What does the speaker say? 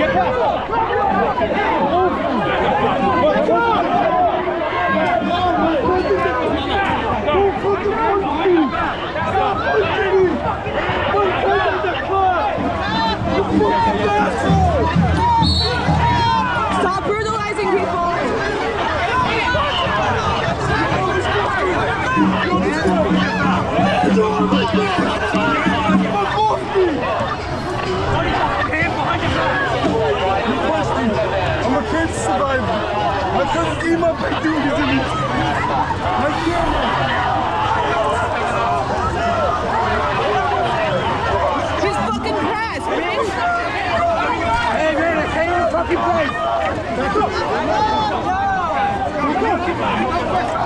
Stop brutalizing people bleiben. Man kann immer bei Man kann Just fucking press, man. Hey, man, I can't even fucking play. Let's go. Go.